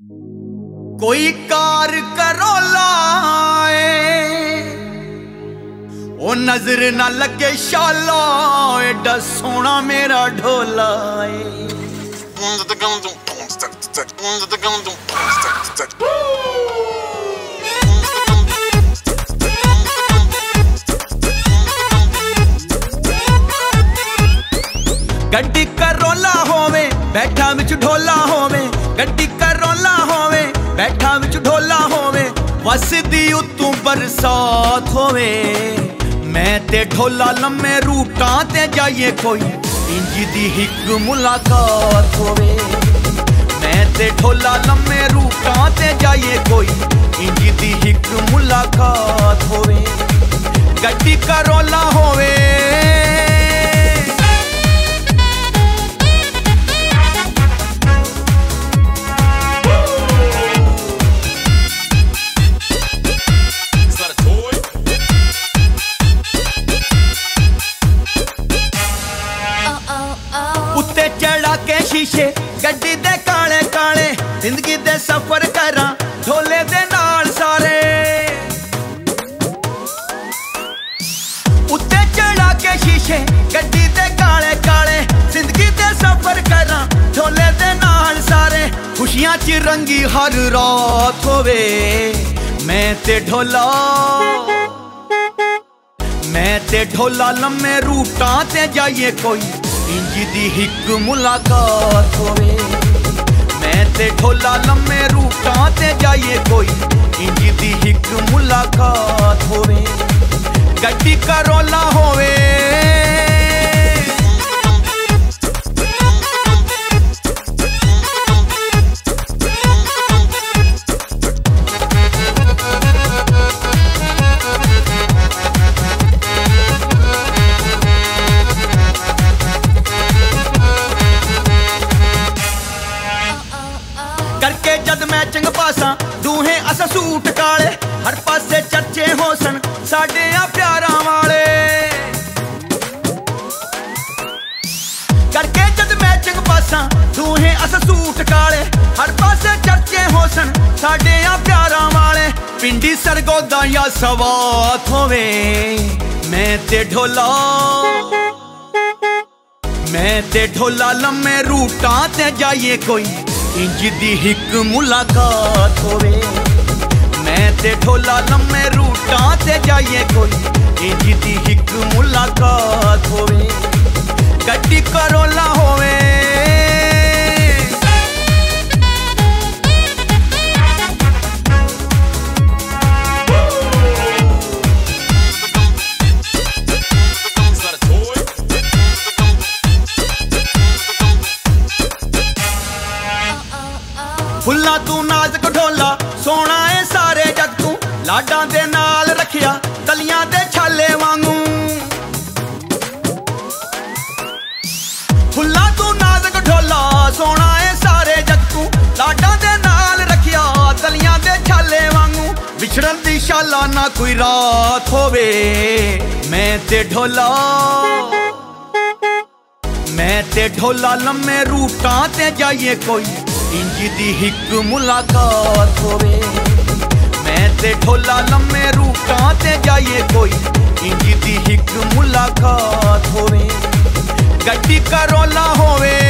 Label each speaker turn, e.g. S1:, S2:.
S1: ਕੋਈ ਕਾਰ ਕਰੋ ਲਾਏ ਉਹ ਨਜ਼ਰ ਨਾ ਲੱਗੇ ਸ਼ਾਲਾ ਐਡਾ ਸੋਹਣਾ ਮੇਰਾ ਢੋਲਾ ਏ। ਗੱਡੀ ਕਰੋਲਾ ਹੋਵੇ ਬੈਠਾ ਵਿੱਚ ਢੋਲਾ ਹੋਵੇ ਗੱਡੀ ਹੋਵੇ ਬੈਠਾ ਵਿੱਚ ਢੋਲਾ ਹੋਵੇ, ਵਸਦੀ ਉਤੋਂ ਬਰਸਾਤ ਹੋਵੇ। ਮੈਂ ਤੇ ਢੋਲਾ ਲੰਮੇ ਰੂਟਾਂ ਤੇ ਜਾਈਏ ਕੋਈ, ਇੰਜ ਦੀ ਇੱਕ ਮੁਲਾਕਾਤ ਹੋਵੇ। ਮੈਂ ਤੇ ਢੋਲਾ ਲੰਮੇ ਰੂਟਾਂ ਸ਼ੀਸ਼ੇ, ਗੱਡੀ ਦੇ ਕਾਲੇ ਕਾਲੇ, ਜ਼ਿੰਦਗੀ ਦੇ ਸਫ਼ਰ ਕਰਾਂ, ਢੋਲੇ ਦੇ ਨਾਲ ਸਾਰੇ। ਉੱਤੇ ਚੜਾ ਕੇ ਸ਼ੀਸ਼ੇ, ਗੱਡੀ ਦੇ ਕਾਲੇ ਕਾਲੇ, ਜ਼ਿੰਦਗੀ ਦੇ ਸਫ਼ਰ ਕਰਾਂ, ਢੋਲੇ ਦੇ ਨਾਲ ਸਾਰੇ। ਖੁਸ਼ੀਆਂ 'ਚ ਰੰਗੀ ਹਰ ਰਾਤ ਹੋਵੇ, ਮੈਂ ਤੇ ਢੋਲਾ। ਮੈਂ ਤੇ ਢੋਲਾ ਲੰਮੇ ਰੂਟਾਂ ਤੇ ਜਾਈਏ ਕੋਈ ਇੰਜ ਦੀ ਇੱਕ ਮੁਲਾਕਾਤ ਹੋਵੇ ਮੈਂ ਤੇ ਢੋਲਾ ਲੰਮੇ ਰੂਟਾਂ ਤੇ ਜਾਈਏ ਕੋਈ ਇੰਜ ਦੀ ਇੱਕ ਮੁਲਾਕਾਤ ਹੋਵੇ ਗੱਡੀ ਕਰੋਲਾ ਦੂਹੇ ਅਸ ਸੂਟ ਕਾਲੇ, ਹਰ ਪਾਸੇ ਚਰਚੇ ਹੋਸਨ ਸਾਡੇ ਆ ਪਿਆਰਾਂ ਵਾਲੇ। ਕਰਕੇ ਜਦ ਮੈਚਿੰਗ ਪਾਸਾਂ, ਦੂਹੇ ਅਸ ਸੂਟ ਕਾਲੇ, ਹਰ ਪਾਸੇ ਚਰਚੇ ਹੋਸਨ ਸਾਡੇ ਆ ਪਿਆਰਾਂ ਵਾਲੇ। ਪਿੰਡੀ ਸਰਗੋਦਾ ਜਾਂ ਸਵਾਤ ਹੋਵੇ ਮੈਂ ਤੇ ਢੋਲਾ। ਮੈਂ ਤੇ ਢੋਲਾ ਲੰਮੇ ਰੂਟਾਂ ਤੇ ਜਾਈਏ ਕੋਈ। ਇੰਜ ਦੀ ਇੱਕ ਮੁਲਾਕਾਤ ਹੋਵੇ। ਮੈਂ ਤੇ ਢੋਲਾ ਲੰਮੇ ਰੂਟਾਂ ਤੇ ਜਾਈਏ ਕੋਈ। ਇੰਜ ਦੀ ਇੱਕ ਮੁਲਾਕਾਤ ਹੋਵੇ। ਲਾਡਾਂ ਦੇ ਨਾਲ ਰੱਖਿਆ ਕਲੀਆਂ ਦੇ ਛਾਲੇ ਵਾਂਗੂ। ਫੁੱਲਾਂ ਤੂੰ ਨਾਜ਼ਕ ਢੋਲਾ, ਸੋਹਣਾ ਏ ਸਾਰੇ ਜਗ ਤੂੰ ਲਾਡਾਂ ਦੇ ਨਾਲ ਰੱਖਿਆ ਕਲੀਆਂ ਦੇ ਛਾਲੇ ਵਾਂਗੂ। ਵਿਛੜਨ ਦੀ ਸ਼ਾਲਾ ਨਾ ਕੋਈ ਰਾਤ ਹੋਵੇ। ਮੈਂ ਤੇ ਢੋਲਾ। ਮੈਂ ਤੇ ਢੋਲਾ ਲੰਮੇ ਰੂਟਾਂ ਤੇ ਜਾਈਏ ਕੋਈ। ਇੰਜ ਦੀ ਇੱਕ ਮੁਲਾਕਾਤ ਹੋਵੇ। ਤੇ ਢੋਲਾ ਲੰਮੇ ਰੂਟਾਂ ਤੇ ਜਾਈਏ ਕੋਈ। ਇੰਜ ਦੀ ਇੱਕ ਮੁਲਾਕਾਤ ਹੋਵੇ। ਗੱਡੀ ਕਰੋਲਾ ਹੋਵੇ।